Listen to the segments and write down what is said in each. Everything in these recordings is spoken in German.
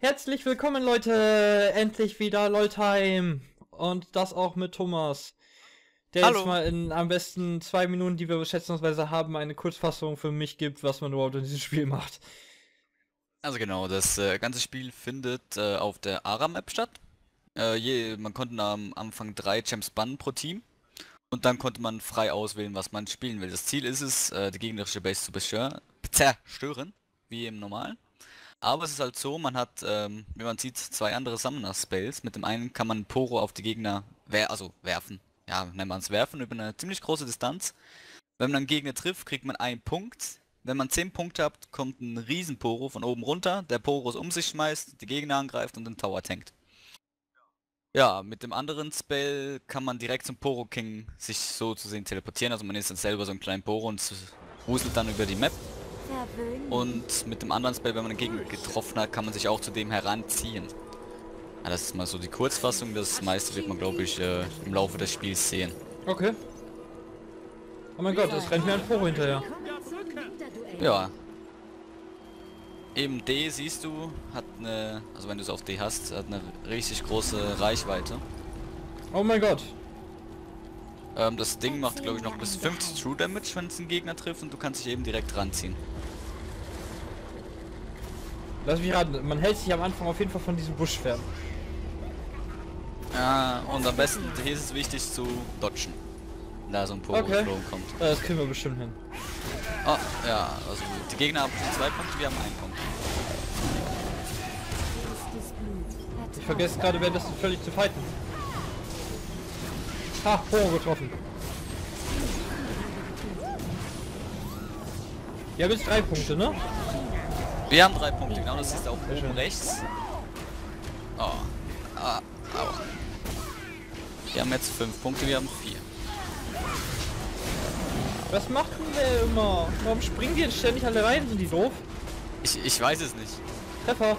Herzlich willkommen, Leute! Endlich wieder LOLtime! Und das auch mit Thomas. Der Hallo. jetzt mal in am besten zwei Minuten, die wir schätzungsweise haben, eine Kurzfassung für mich gibt, was man überhaupt in diesem Spiel macht. Also genau, das äh, ganze Spiel findet äh, auf der ARA-Map statt. Äh, je, man konnte am Anfang drei Champs bannen pro Team. Und dann konnte man frei auswählen, was man spielen will. Das Ziel ist es, äh, die gegnerische Base zu zerstören, wie im normalen. Aber es ist halt so, man hat, ähm, wie man sieht, zwei andere Summoner-Spells. Mit dem einen kann man Poro auf die Gegner wer also werfen. Ja, nennt man es werfen, über eine ziemlich große Distanz. Wenn man einen Gegner trifft, kriegt man einen Punkt. Wenn man 10 Punkte hat, kommt ein Riesen-Poro von oben runter, der Poros um sich schmeißt, die Gegner angreift und den Tower tankt. Ja, mit dem anderen Spell kann man direkt zum Poro King sich so zu sehen teleportieren. Also man ist dann selber so ein kleiner Poro und wuselt dann über die Map. Und mit dem anderen Spell, wenn man Gegner getroffen hat, kann man sich auch zu dem heranziehen. Ja, das ist mal so die Kurzfassung. Das meiste wird man, glaube ich, äh, im Laufe des Spiels sehen. Okay. Oh mein Gott, es rennt mir ein Poro hinterher. Ja. Eben D siehst du, hat eine, also wenn du es auf D hast, hat eine richtig große Reichweite. Oh mein Gott. Ähm, das Ding macht glaube ich noch bis 50 True Damage, wenn es einen Gegner trifft und du kannst dich eben direkt ranziehen. Lass mich raten, man hält sich am Anfang auf jeden Fall von diesem Busch fern. Ja, und am besten, hier ist es wichtig zu dodgen. Da so ein Poro Okay. kommt. Ja, Das kriegen wir bestimmt hin. Oh, ja, also die Gegner haben zwei Punkte, wir haben einen Punkt. Ich vergesse gerade währenddessen völlig zu fighten. Ha, Poro getroffen. Wir haben jetzt drei Punkte, ne? Wir haben drei Punkte, genau, das ist auch oben schön. rechts. Oh. Ah, aua. Wir haben jetzt fünf Punkte, wir haben vier. Was macht denn der immer? Warum springen die jetzt ständig alle rein? Sind die doof? Ich, ich weiß es nicht. Treffer.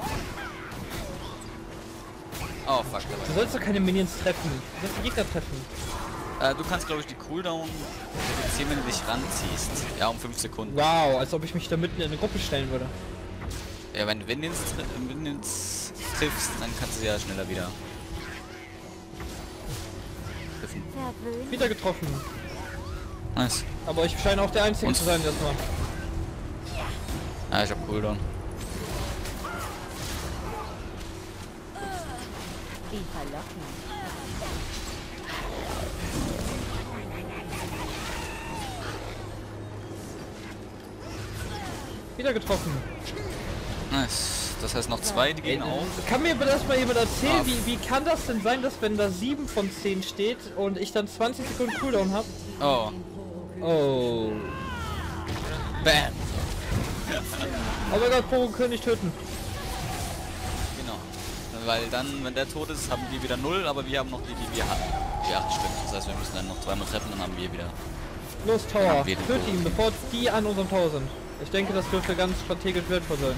Oh fuck, Du sollst doch keine Minions treffen. Du sollst die Gegner treffen. Äh, du kannst glaube ich die Cooldown reduzieren, wenn du dich ranziehst. Ja, um 5 Sekunden. Wow, als ob ich mich da mitten in eine Gruppe stellen würde. Ja, wenn du Minions, tri Minions triffst, dann kannst du sie ja schneller wieder. treffen. Wieder getroffen. Nice. Aber ich scheine auch der Einzige Und- zu sein, der das macht. Ah, ich hab Cooldown. Wie verlockend. Wieder getroffen. Nice. Das heißt noch zwei, die gehen Ey, auf. Kann mir das mal jemand erzählen, Ah. wie, wie kann das denn sein, dass wenn da 7 von 10 steht und ich dann 20 Sekunden Cooldown habe? Oh. Oh. Bam. Oh mein Gott, können nicht töten. Weil dann, wenn der tot ist, haben wir wieder null, aber wir haben noch die, die wir hatten. Die acht Stück. Das heißt, wir müssen dann noch zweimal treffen, dann haben wir wieder. Los, Tower. wir den Töte Poro. ihn, bevor die an unserem Tower sind. Ich denke, das dürfte ganz strategisch wertvoll sein.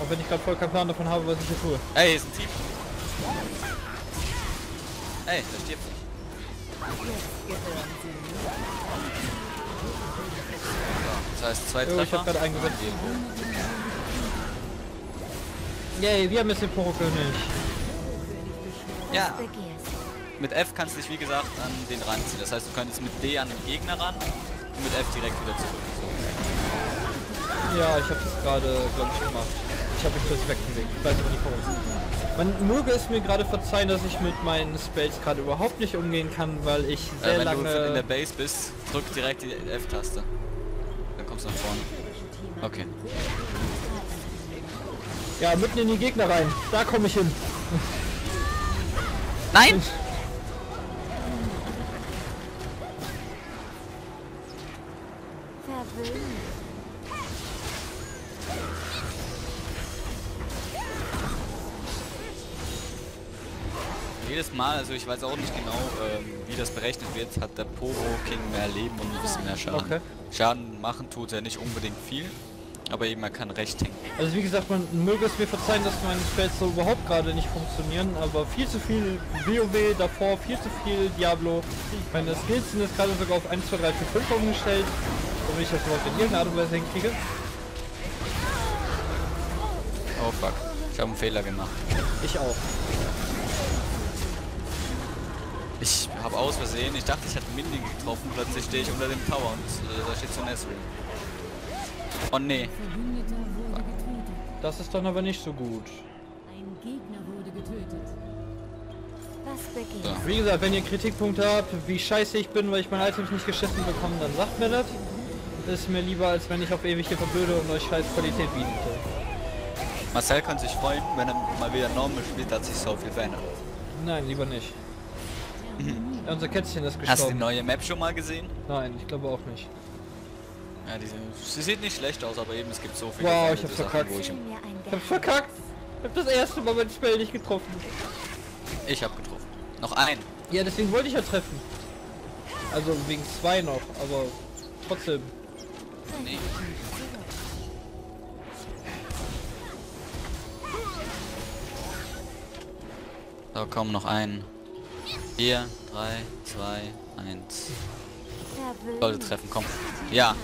Auch wenn ich gerade voll keinen Plan davon habe, was ich hier tue. Ey, hier ist ein Team. Ey, da stirbt nicht. So, das heißt zwei Oh, ich Treffer. hab gerade eingesetzt. Yay, wir haben jetzt den Poro-König. Ja, mit F kannst du dich wie gesagt an den ranziehen. Das heißt, du könntest mit D an den Gegner ran und mit F direkt wieder zurück. Ja, ich habe das gerade, glaube ich, gemacht. Ich habe mich kurz wegbewegt. Ich weiß aber nicht warum. Man möge es mir gerade verzeihen, dass ich mit meinen Spells gerade überhaupt nicht umgehen kann, weil ich sehr Äh, wenn du in der lange... Base bist, drück direkt die F-Taste. Dann kommst du nach vorne. Okay. Ja, mitten in die Gegner rein. Da komme ich hin. Nein! Jedes Mal, also ich weiß auch nicht genau, ähm, wie das berechnet wird, hat der Poro King mehr Leben und ein bisschen mehr Schaden. Okay. Schaden machen tut er nicht unbedingt viel, aber eben er kann recht hängen. Also wie gesagt, man möge es mir verzeihen, dass meine Spells so überhaupt gerade nicht funktionieren, aber viel zu viel WoW davor, viel zu viel Diablo. Meine Skills sind jetzt gerade sogar auf 1, 2, 3, 4, 5 umgestellt, damit ich das überhaupt in irgendeiner Art und Weise hinkriege. Oh fuck. Ich habe einen Fehler gemacht. Ich auch. Ich habe aus Versehen, ich dachte, ich hätte Mindy getroffen, plötzlich stehe ich unter dem Tower und äh, da steht so Nesrin. Oh nee. Das ist dann aber nicht so gut. Ein Gegner wurde getötet. Was beginnt? So. Wie gesagt, wenn ihr Kritikpunkte habt, wie scheiße ich bin, weil ich meine Items nicht geschissen bekomme, dann sagt mir das. Ist mir lieber, als wenn ich auf ewig hier verblöde und euch scheiß Qualität biete. Marcel kann sich freuen, wenn er mal wieder normal spielt, hat sich so viel verändert. Nein, lieber nicht. Ja, unser Kätzchen ist Hast du die gestorben. neue Map schon mal gesehen? Nein, ich glaube auch nicht. Ja, die, sie sieht nicht schlecht aus, aber eben es gibt so viele Wow, ich hab's Sachen, verkackt. ich, hab verkackt. Ich hab das erste Mal mein Spell nicht getroffen. ich hab getroffen. Noch ein. Ja, deswegen wollte ich ja treffen. Also wegen zwei noch, aber trotzdem. Nee. So, komm, noch ein. 4, 3, 2, 1. Verwöhnt. Sollte treffen, komm. Ja,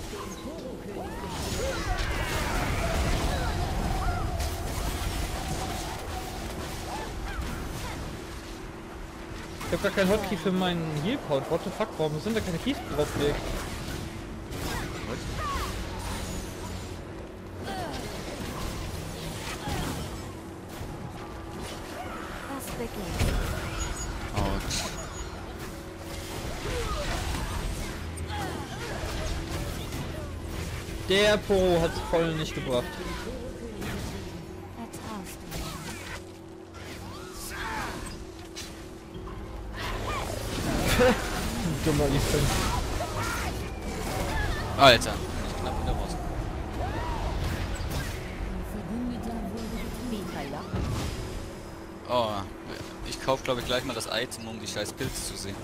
Ich hab gar keinen Hotkey für meinen Healpod. What the fuck, warum sind da keine Keys draufgelegt? Der Poro hat's voll nicht gebracht. Ethan. Alter, ich knapp wieder raus. Oh, ich kauf glaube ich gleich mal das Item, um die scheiß Pilze zu sehen.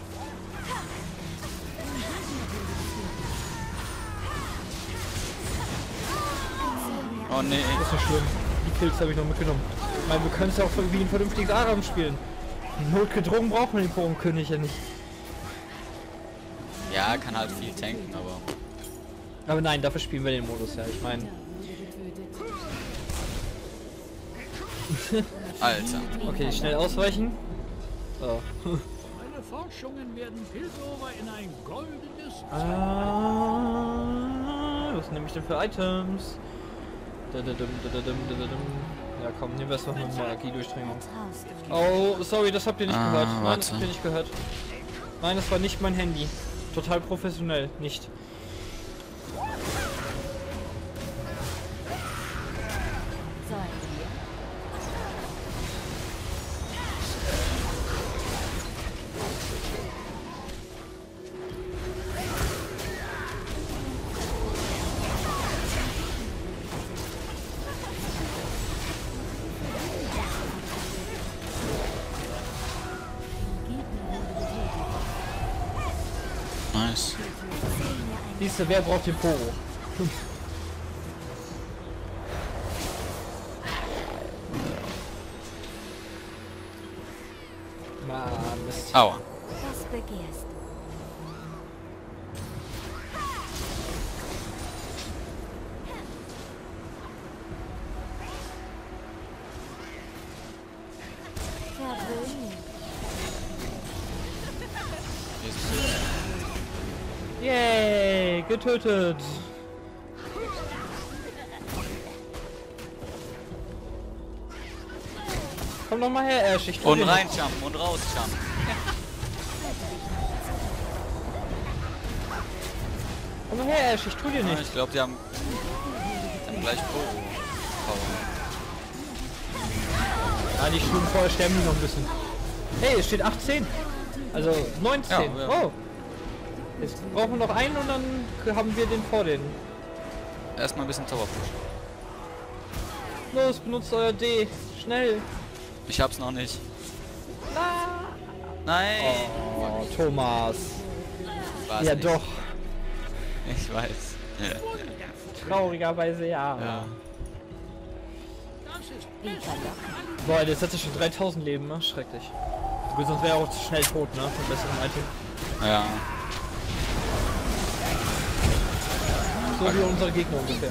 Oh nee, Das ist nicht schlimm. Die Kills habe ich noch mitgenommen. Ich meine, wir können es ja auch wie ein vernünftiges Aram spielen. Notgedrungen braucht man den Porenkönig ja nicht. Ja, kann halt viel tanken, aber Aber nein, dafür spielen wir den Modus ja. Ich meine, Alter. okay, schnell ausweichen. So. Meine Forschungen werden Piltover in ein goldenes Ah, was nehme ich denn für Items? Ja komm, nehmen wir es noch mit Magie-Durchdringung. Oh, sorry, das habt ihr nicht Ah, gehört. Nein, das warte. habt ihr nicht gehört. Nein, das war nicht mein Handy. Total professionell, nicht. Du, wer braucht den Poro? Mann, Mist. Aua. Was begehrst getötet. Komm doch mal her, Ash. Ich tu Und rein jumpen und raus jumpen. Komm her, Ash. Ich tu dir Ja, nichts. ich glaube, die haben, die haben gleich Pro. Ah, die Stunden vorher sterben noch ein bisschen. Hey, es steht 18. Also 19. Ja, ja. Oh. Jetzt brauchen wir noch einen und dann haben wir den vor denen. Erstmal ein bisschen Towerpush. Los, benutzt euer D. Schnell. Ich hab's noch nicht. Nein! Oh, Thomas. War's ja nicht. doch. Ich weiß. Traurigerweise ja. Ja. Boah, jetzt hat er schon 3000 Leben, ne? Schrecklich. Gut, sonst wäre auch zu schnell tot, ne? Mit besserem Item. Ja. So wie unsere Gegner ungefähr.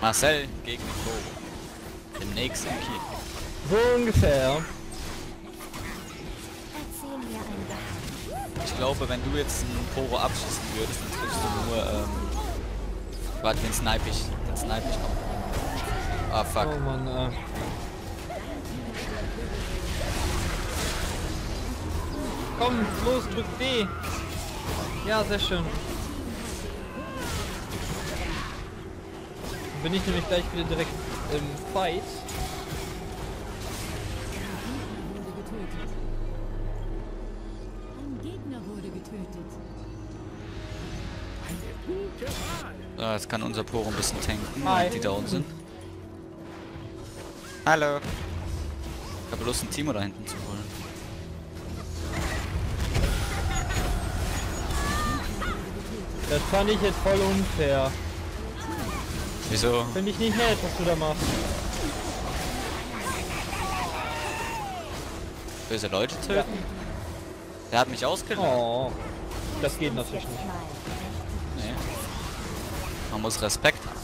Marcel gegen Togo. Demnächst im Kiel. So ungefähr. Ich glaube, wenn du jetzt einen Poro abschießt, würdest, dann triffst du nur, ähm... Warte, den snipe ich. Den snipe ich noch. Ah, fuck. Oh Mann, äh. Komm, los, drück D. Ja, sehr schön. Bin ich nämlich gleich wieder direkt im Fight. Jetzt kann unser Poro ein bisschen tanken, Hi. die down sind. Hallo. Ich habe Lust, ein Timo da hinten zu holen. Das fand ich jetzt voll unfair. Wieso? Finde ich nicht nett, was du da machst. Böse Leute töten? Der hat mich ausgelacht. Oh. Das geht natürlich nicht. Man muss Respekt haben.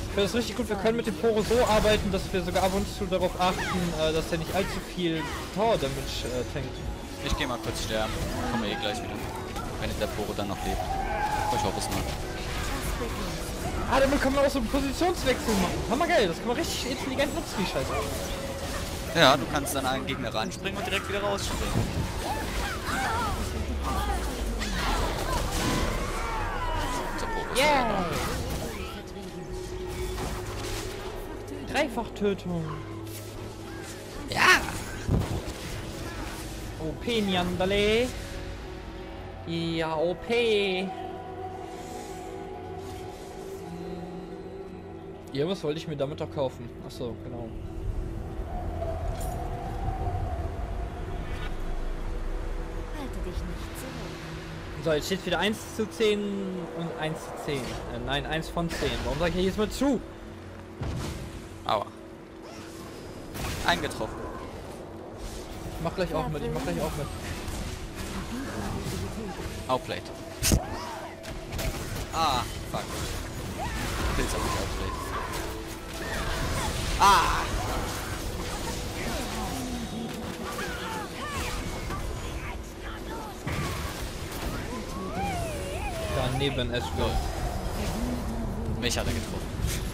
Ich finde das richtig gut, wir können mit dem Poro so arbeiten, dass wir sogar ab und zu darauf achten, äh, dass er nicht allzu viel Tower Damage äh, tankt. Ich gehe mal kurz sterben. Komme eh gleich wieder. Wenn der Poro dann noch lebt. Ich hoffe es mal. Ah, damit kann man auch so einen Positionswechsel machen. Hammergeil, das kann man richtig intelligent nutzen, die Scheiße. Ja, du kannst dann einen Gegner ranspringen und direkt wieder rausspringen. Yeah! Dreifachtötung. Ja! OP Niandale. Ja, OP. Ja, was wollte ich mir damit doch kaufen? Achso, genau. Halte dich nicht zurück. So, jetzt steht wieder 1 zu 10 und 1 zu 10. Äh, nein, 1 von 10. Warum sage ich jetzt mal zu? Aua. Eingetroffen. Ich mach gleich auch mit, ich mach gleich auch mit. Outplayed. ah, fuck. Pilz hab ich outplayed. Ah! Daneben Ashwell. Mich hat er getroffen.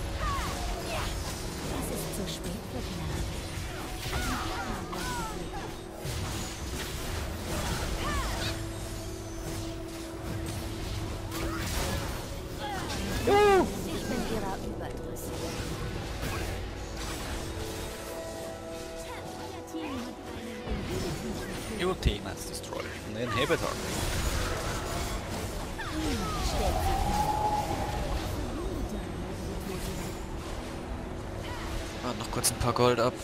Warte noch kurz ein paar Gold ab.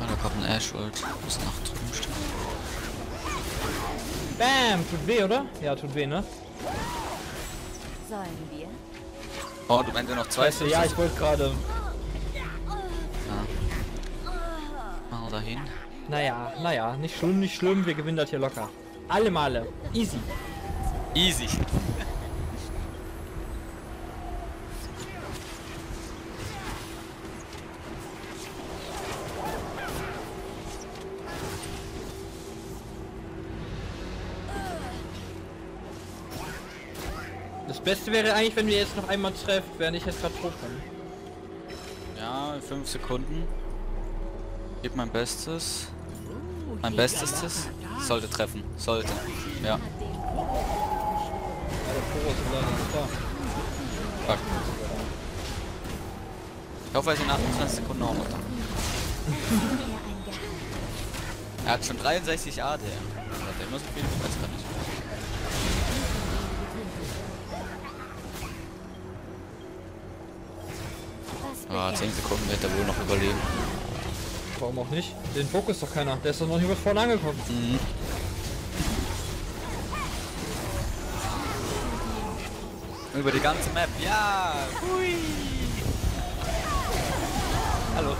Ah, da kommt ein Ashwold. Muss nach drüben stehen. Bam! Tut weh, oder? Ja, tut weh, ne? Sollen wir? Oh, du wenn du noch zwei Weißt du, ja, ich wollte gerade. Naja, naja, nicht schlimm, nicht schlimm, wir gewinnen das hier locker. Alle Male. Easy. Easy. Das Beste wäre eigentlich, wenn wir jetzt noch einmal treffen, während ich jetzt gerade bin. Ja, in fünf Sekunden. Gib mein Bestes. Mein Bestes ist. Sollte treffen. Sollte. Ja. Der. Fuck. Ich hoffe, er ist in 28 Sekunden auch noch da. Er hat schon 63 AD. Er immer so viel? Gar nicht. Ah, begehrst 10 Sekunden wird er wohl noch überleben. Warum auch nicht? Den Fokus doch keiner. Der ist doch noch nicht bis vorne angekommen. Mhm. Über die ganze Map. Ja! Hui! Hallo.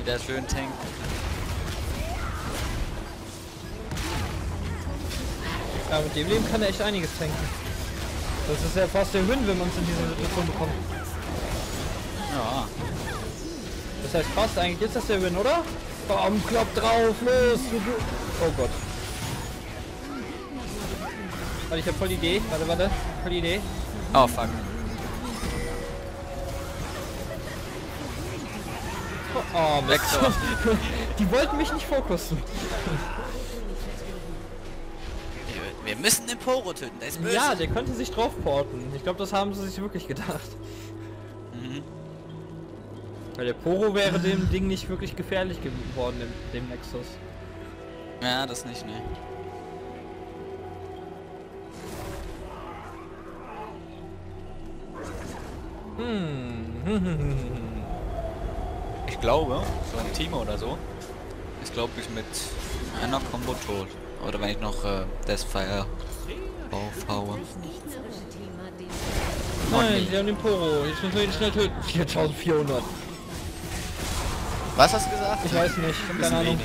Wieder schön tanken. Ja, mit dem Leben kann er echt einiges tanken. Das ist ja fast der Win, wenn man es in dieser Situation bekommt. Ja. Das heißt fast, eigentlich ist das der Win, oder? Komm, klopp drauf, los! Oh Gott. Warte, ich hab voll die Idee. Warte, warte. Voll die Idee. Oh fuck. Oh, Mist. Weg so. Die wollten mich nicht fokussen. Wir, müssen den Poro töten, der ist böse. Ja, der könnte sich drauf porten. Ich glaube, das haben sie sich wirklich gedacht. Mhm. Weil der Poro wäre dem Ding nicht wirklich gefährlich geworden, dem, dem Nexus. Ja, das nicht, ne. Hm. Ich glaube, so ein Team oder so, ist glaube ich mit einer Combo tot. Oder wenn ich noch äh, Deathfire aufhaue. Nein, die haben den Poro. Jetzt müssen wir ihn schnell töten. 4400. Was hast du gesagt? Ich weiß nicht. Ein Keine bisschen Ahnung. weniger.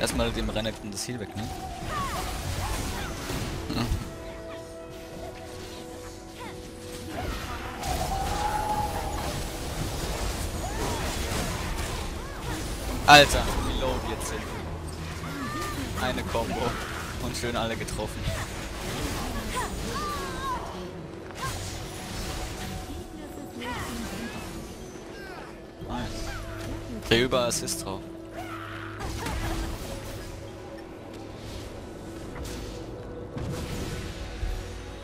Erstmal dem Renekton das Heal weg, ne? Ja. Alter, Combo und schön alle getroffen. Nice. Der über Assist drauf.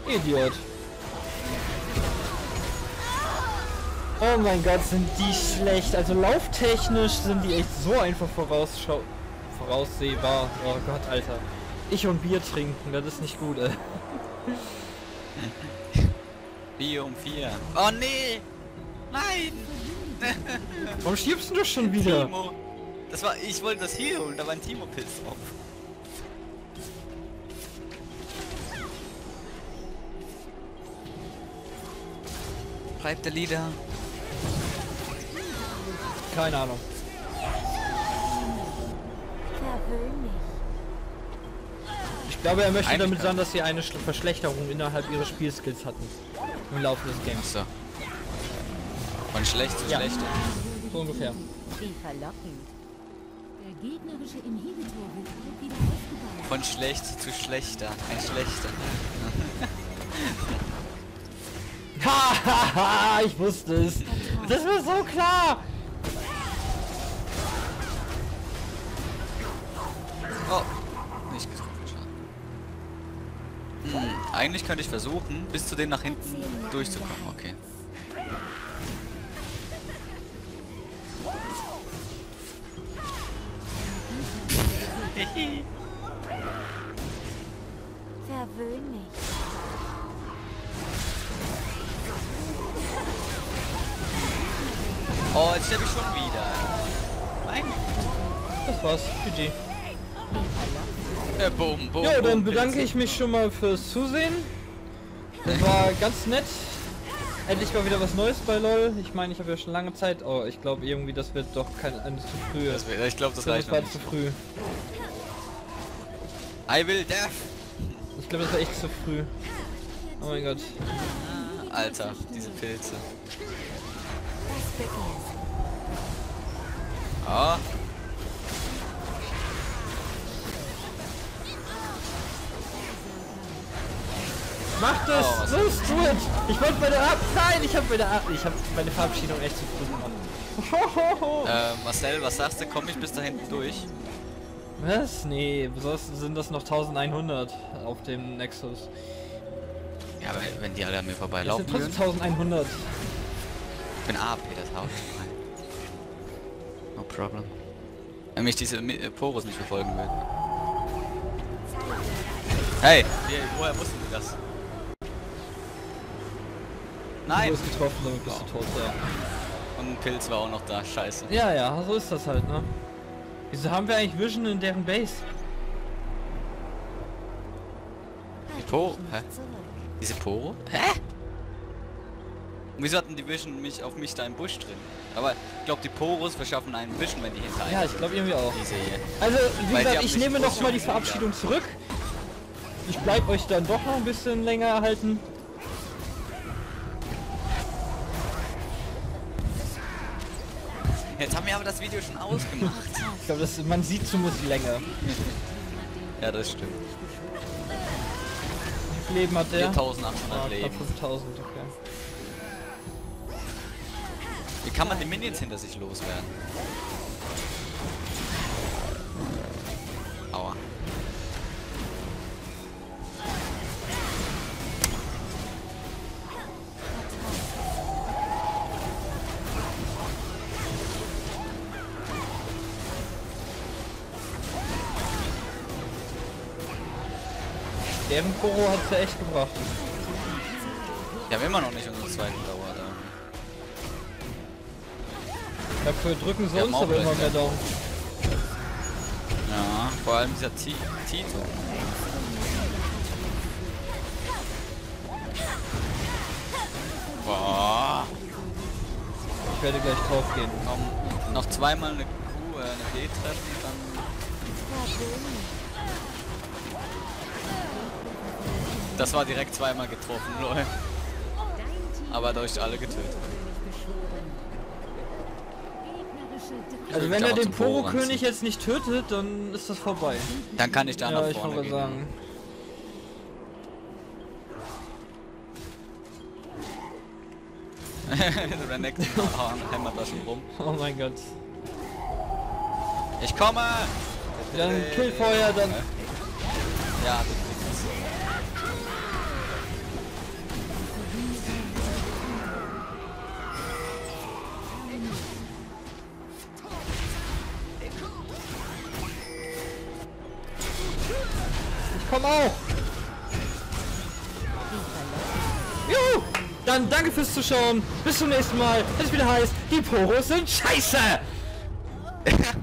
Idiot. Oh mein Gott, sind die schlecht. Also lauftechnisch sind die echt so einfach vorausschau voraussehbar. Oh Gott, Alter. Ich und Bier trinken, das ist nicht gut, ey. 4 um 4. Oh nee! Nein! Warum stirbst du schon wieder? Timo! Das war. Ich wollte das hier holen, da war ein Timo-Pilz drauf. Bleibt der Leader. Keine Ahnung. Ich glaube, er möchte Eigentlich damit sagen, dass sie eine Schl- Verschlechterung innerhalb ihres Spielskills hatten. Im Laufe des Games. So. Von schlecht zu Ja. schlecht. So ungefähr. Wie verlockend. Der gegnerische Inhibitor wird wieder aufgebaut. Von schlecht zu schlechter. Ein schlechter. Hahaha, ich wusste es. Das war so klar. Eigentlich könnte ich versuchen, bis zu denen nach hinten durchzukommen. Okay. Verwöhn mich. Oh, jetzt sterbe ich schon wieder. Nein. Das war's. GG. Äh, boom, boom. Ja, dann bedanke ich mich schon mal fürs Zusehen. Das war ganz nett. Endlich mal wieder was Neues bei LOL. Ich meine, ich habe ja schon lange Zeit. Oh, ich glaube irgendwie, das wird doch kein ein zu früh. Das wär- Ich glaube, das Das reicht war nicht. zu früh. I will death. Ich glaube, das war echt zu früh. Oh mein Gott. Alter, diese Pilze. Was Mach das! Oh, Los, tu es! Ich wollte meine Ab... Nein, ich habe meine Ab... Ich habe meine Verabschiedung echt zu früh gemacht. äh, Marcel, was sagst du? Komme ich bis da hinten durch? Was? Nee, sonst sind das noch 1100 auf dem Nexus. Ja, aber wenn die alle an mir Das vorbeilaufen sind trotzdem würden. 1100. Ich bin AP, das haut rein. No problem. Wenn mich diese Mi- äh, Porus nicht verfolgen würden. Hey, wie, woher wussten die das? Du Nein! bist getroffen, damit bist du tot, ja. Und ein Pilz war auch noch da, scheiße. Ja, ja, so ist das halt, ne? Wieso haben wir eigentlich Vision in deren Base? Po- dich nicht hä? Diese Poro? Hä? Und wieso hatten die Vision mich auf mich da im Busch drin? Aber ich glaube, die Poros verschaffen einen Vision, wenn die hinter einem Ja, ich glaube irgendwie auch. Diese hier. Also, wie Weil die gesagt, ich nehme groß noch mal die Verabschiedung zurück. Ich bleib euch dann doch noch ein bisschen länger erhalten. Jetzt haben wir aber das Video schon ausgemacht. Ich glaube, man sieht zumindest länger. ja, das stimmt. Wie viel Leben hat der? 4800 Ah, Leben. 5000, okay. Wie kann man die Minions hinter sich loswerden? Koro hat ja echt gebracht. Wir haben immer noch nicht unseren zweiten Dauer da. Dafür drücken sie Wir uns aber immer mehr ja. down. Ja, vor allem dieser Ti- Tito. Boah. Ich werde gleich drauf gehen. Komm, noch zweimal eine Q, äh, eine D treffen, dann... Das war direkt zweimal getroffen, lol. Aber durch alle getötet. Also wenn er den Poro-König jetzt nicht tötet, dann ist das vorbei. Dann kann ich da Ja, nach ich vorne gehen. sagen. Renekton hämmert da schon rum. Oh mein Gott. Ich komme! Dann Killfeuer, dann... Ja, auch! Juhu! Dann danke fürs Zuschauen. Bis zum nächsten Mal. Es wieder heißt, die Poros sind scheiße!